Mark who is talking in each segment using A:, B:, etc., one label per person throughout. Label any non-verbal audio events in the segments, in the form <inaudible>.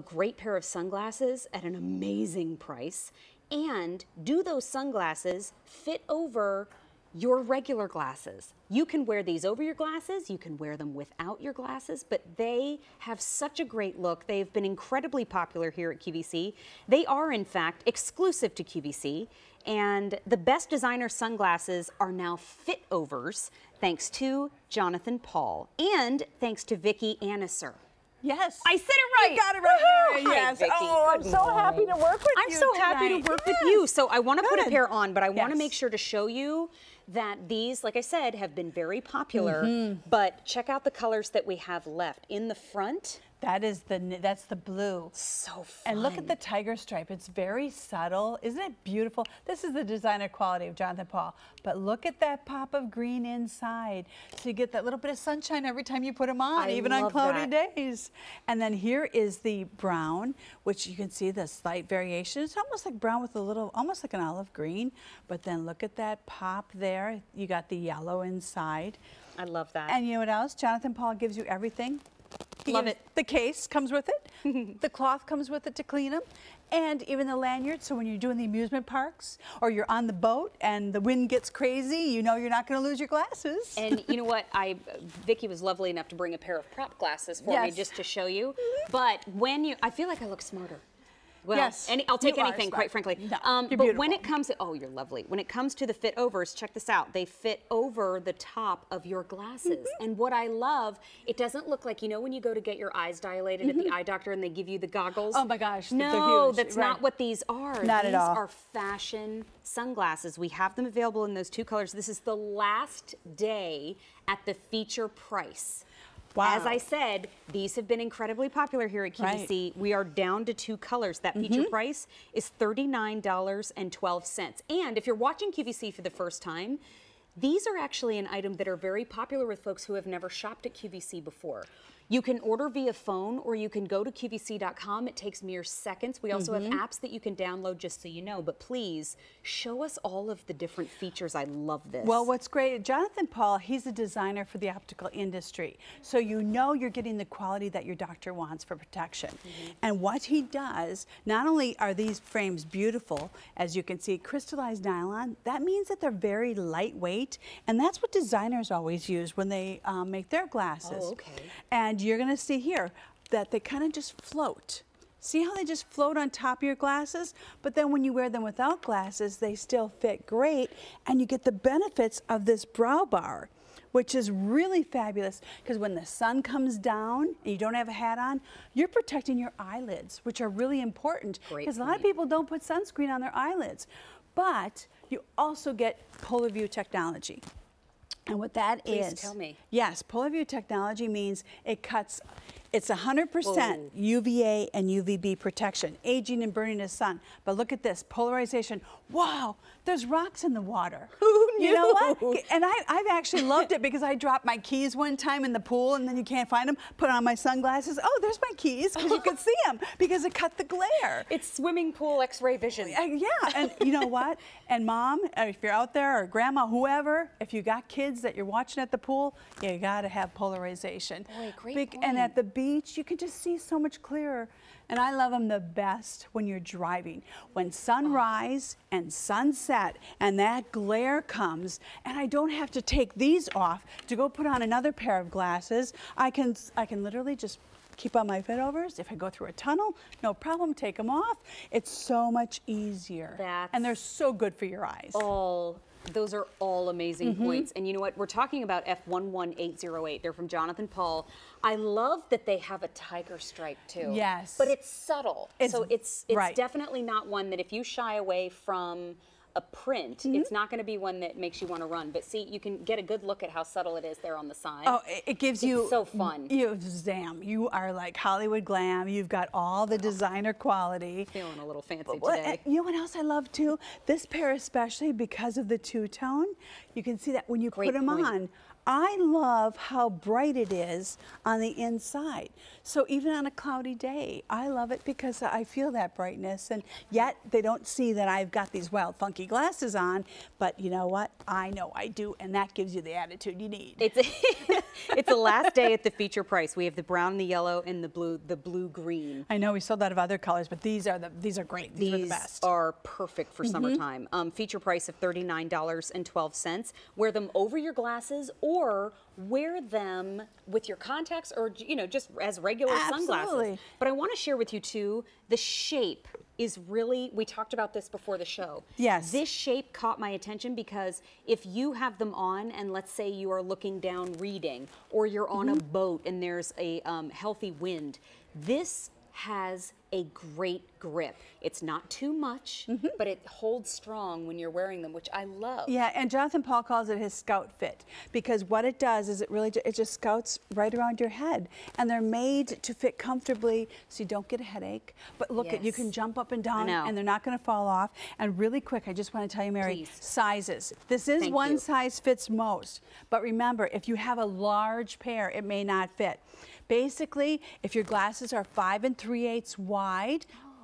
A: a great pair of sunglasses at an amazing price. And do those sunglasses fit over your regular glasses. You can wear these over your glasses, you can wear them without your glasses, but they have such a great look. They've been incredibly popular here at QVC. They are, in fact, exclusive to QVC, and the best designer sunglasses are now fit overs thanks to Jonathan Paul and thanks to Vicki Anisser.
B: Yes.
A: I said it right.
B: You got it right.
A: Hi,
B: yes.
A: Vicki.
B: Oh, I'm
A: Good
B: so happy to work with you.
A: I'm
B: you.
A: so happy to
B: tonight.
A: work with you. So I want to put a pair on, but I want to
B: Yes.
A: make sure to show you that these, like I said, have been very popular.
B: Mm-hmm.
A: But check out the colors that we have left. In the front,
B: That is the that's the blue.
A: so fun.
B: And look at the tiger stripe. It's very subtle. Isn't it beautiful? This is the designer quality of Jonathan Paul. But look at that pop of green inside. So you get that little bit of sunshine every time you put them on,
A: I
B: even on cloudy
A: that.
B: days. And then here is the brown, which you can see the slight variation. It's almost like brown with a little, almost like an olive green. But then look at that pop there. You got the yellow inside.
A: I love that.
B: And you know what else? Jonathan Paul gives you everything. He
A: Love it.
B: The case comes with it. <laughs> the cloth comes with it to clean them. And even the lanyard, so when you're doing the amusement parks or you're on the boat and the wind gets crazy, you know you're not going to lose your glasses.
A: And you know what? <laughs> I Vicki was lovely enough to bring a pair of prop glasses for me just to show you. Mm-hmm. But when you, I feel like I look smarter. Well,
B: Yes,
A: any, I'll take anything, quite frankly.
B: No,
A: um, but when it comes to, oh, you're lovely. When it comes to the fit overs, check this out. They fit over the top of your glasses.
B: Mm-hmm.
A: And what I love, it doesn't look like, you know, when you go to get your eyes dilated at the eye doctor and they give you the goggles.
B: Mm-hmm. Oh my gosh,
A: No, that's
B: right.
A: not what these are.
B: Not at
A: these
B: all.
A: are fashion sunglasses. We have them available in those two colors. This is the last day at the feature price.
B: Wow.
A: As I said, these have been incredibly popular here at QVC. We are down to two colors. That feature
B: Mm-hmm.
A: price is $39.12. And if you're watching QVC for the first time, these are actually an item that are very popular with folks who have never shopped at QVC before. You can order via phone or you can go to QVC.com. It takes mere seconds. We also
B: Mm-hmm.
A: have apps that you can download just so you know. But please show us all of the different features. I love this.
B: Well, what's great, Jonathan Paul, he's a designer for the optical industry. So you know you're getting the quality that your doctor wants for protection. And what he does, not only are these frames beautiful, as you can see, crystallized nylon, that means that they're very lightweight. And that's what designers always use when they um, make their glasses.
A: Oh, okay.
B: And you're going to see here that they kind of just float. See how they just float on top of your glasses? But then when you wear them without glasses, they still fit great and you get the benefits of this brow bar, which is really fabulous because when the sun comes down and you don't have a hat on, you're protecting your eyelids, which are really important because a lot of people don't put sunscreen on their eyelids. But you also get PolarVue technology. And what that is?
A: Please tell me.
B: Yes, PolarVue technology means it cuts, it's 100%
A: Whoa.
B: UVA and UVB protection, aging and burning the sun. But look at this, polarization. Wow, there's rocks in the water. <laughs>
A: Who knew?
B: You know what? And I, I've actually loved it because I dropped my keys one time in the pool and then you can't find them. Put on my sunglasses. Oh, there's my keys because you could <laughs> see them because it cut the glare.
A: it's swimming pool X-ray vision.
B: Uh, yeah, and you know what? And mom, if you're out there, or grandma, whoever, if you got kids that you're watching at the pool, you got to have polarization.
A: Boy, great
B: And at the beach, you can just see so much clearer. And I love them the best when you're driving. When sunrise oh. and sunset and that glare comes, and I don't have to take these off to go put on another pair of glasses. I can, I can literally just keep on my fit overs. If I go through a tunnel, no problem, take them off. It's so much easier. and they're so good for your eyes.
A: all those are all amazing
B: Mm-hmm.
A: points and you know what we're talking about f11808 they're from jonathan paul i love that they have a tiger stripe too
B: Yes.
A: but it's subtle
B: It's-
A: so it's it's
B: right.
A: definitely not one that if you shy away from a print
B: Mm-hmm.
A: it's not going to be one that makes you want to run but see you can get a good look at how subtle it is there on the side
B: Oh, it- gives
A: It's
B: you
A: so fun.
B: You Zam, you are like Hollywood glam. You've got all the designer quality.
A: feeling a little fancy
B: Well,
A: today
B: and You know what else I love too? This pair especially because of the two-tone. You can see that when you
A: Great
B: put them
A: point.
B: on, I love how bright it is on the inside. So even on a cloudy day, I love it because I feel that brightness and yet they don't see that I've got these wild funky glasses on, but you know what? I know I do and that gives you the attitude you need.
A: It's <laughs> it's the last day at the feature price. We have the brown, the yellow, and the blue, the blue green.
B: I know we sold out of other colors, but these are the these are great. These,
A: These
B: are the best.
A: are perfect for summertime. Um, feature price of $39.12. Wear them over your glasses or wear them with your contacts or, you know, just as regular sunglasses. But I want to share with you too, the shape is really, we talked about this before the show.
B: Yes.
A: This shape caught my attention because if you have them on and let's say you are looking down reading or you're on a boat and there's a um, healthy wind, this has a great grip. It's not too much, mm-hmm. but it holds strong when you're wearing them, which I love.
B: Yeah, and Jonathan Paul calls it his scout fit because what it does is it really it just scouts right around your head, and they're made to fit comfortably so you don't get a headache. But look, at you can jump up and down, and they're not going to fall off. And really quick, I just want to tell you, Mary,
A: Please.
B: sizes. This is
A: Thank
B: one
A: you.
B: size fits most, but remember, if you have a large pair, it may not fit. Basically, if your glasses are five and three eighths wide,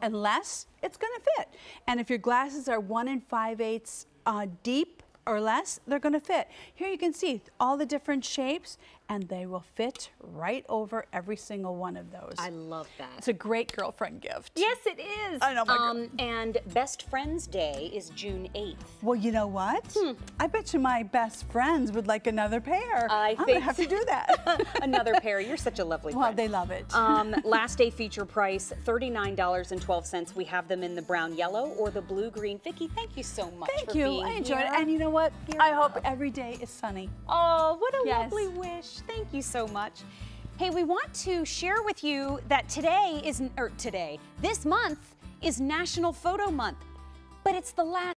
B: and less, it's going to fit. And if your glasses are one and five eighths uh, deep or less, they're going to fit. Here you can see all the different shapes, and they will fit right over every single one of those.
A: I love that.
B: it's a great girlfriend gift.
A: Yes, it is.
B: I know, my girl.
A: Um, and Best Friends Day is June 8th.
B: Well, you know what? I bet you my best friends would like another pair.
A: Hmm. I
B: am
A: think
B: gonna have to do that. <laughs>
A: Another pair. You're such a lovely
B: well,
A: friend.
B: they love it.
A: Um, <laughs> last day feature price $39.12. We have them in the brown yellow or the blue green. Vicki, thank you so much
B: Thank you. I enjoyed
A: here.
B: it. And you know what?
A: You're
B: I hope every day is sunny.
A: Oh, what a
B: Yes.
A: lovely wish. Thank you so much. Hey, we want to share with you that today is, or today, this month is National Photo Month, but it's the last